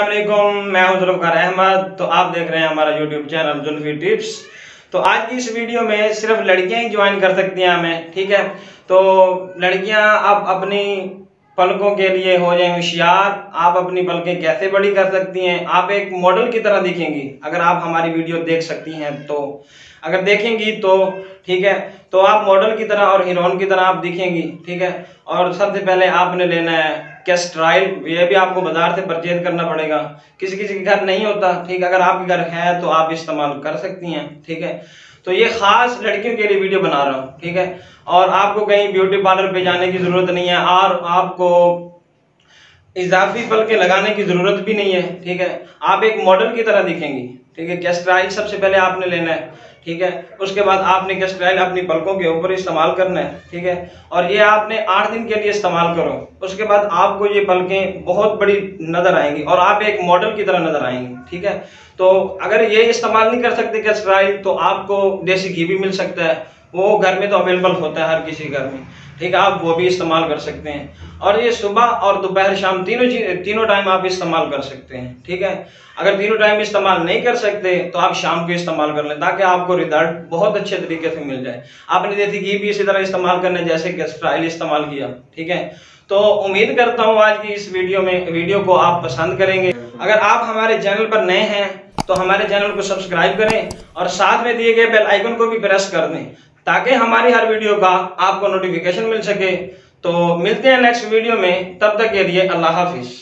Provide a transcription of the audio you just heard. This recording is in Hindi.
वालेकुम, मैं हूँ जुल्फ़ार अहमद। तो आप देख रहे हैं हमारा यूट्यूब चैनल जुल्फी टिप्स तो आज की इस वीडियो में सिर्फ़ लड़कियाँ ही ज्वाइन कर सकती हैं हमें, ठीक है? तो लड़कियाँ, आप अपनी पलकों के लिए हो जाए होशियार। आप अपनी पलकें कैसे बड़ी कर सकती हैं? आप एक मॉडल की तरह दिखेंगी। अगर आप हमारी वीडियो देख सकती हैं तो अगर देखेंगी तो ठीक है। तो आप मॉडल की तरह और हीरोइन की तरह आप दिखेंगी, ठीक है। और सबसे पहले आपने लेना है कैस्ट्राइल ये भी आपको बाज़ार से परचेज करना पड़ेगा। किसी किसी के घर नहीं होता, ठीक। है अगर आपके घर है तो आप इस्तेमाल कर सकती हैं, ठीक है। तो ये खास लड़कियों के लिए वीडियो बना रहा हूँ, ठीक है। और आपको कहीं ब्यूटी पार्लर पे जाने की ज़रूरत नहीं है। और आपको इजाफी पल के लगाने की ज़रूरत भी नहीं है, ठीक है? आप एक मॉडल की तरह दिखेंगी, ठीक है? कैस्ट्राइल सबसे पहले आपने लेना है, ठीक है? उसके बाद आपने कैस्ट्राइल अपनी पलकों के ऊपर इस्तेमाल करना है, ठीक है? और ये आपने आठ दिन के लिए इस्तेमाल करो। उसके बाद आपको ये पलकें बहुत बड़ी नज़र आएँगी और आप एक मॉडल की तरह नज़र आएँगी, ठीक है? तो अगर ये इस्तेमाल नहीं कर सकते कैस्ट्राइल तो आपको देसी घी भी मिल सकता है। वो घर में तो अवेलेबल होता है हर किसी घर में। ठीक है, आप वो भी इस्तेमाल कर सकते हैं। और ये सुबह और दोपहर, शाम तीनों तीनों टाइम आप इस्तेमाल कर सकते हैं, ठीक है? अगर तीनों टाइम इस्तेमाल नहीं कर सकते तो आप शाम को इस्तेमाल कर लें, ताकि आपको रिज़ल्ट बहुत अच्छे तरीके से मिल जाए। आपने देसी घी भी इसी तरह इस्तेमाल करने, जैसे कैस्ट्राइल इस्तेमाल किया, ठीक है? तो उम्मीद करता हूँ आज की इस वीडियो में, वीडियो को आप पसंद करेंगे। अगर आप हमारे चैनल पर नए हैं तो हमारे चैनल को सब्सक्राइब करें और साथ में दिए गए बेल आइकन को भी प्रेस कर दें ताकि हमारी हर वीडियो का आपको नोटिफिकेशन मिल सके। तो मिलते हैं नेक्स्ट वीडियो में। तब तक के लिए अल्लाह हाफिज।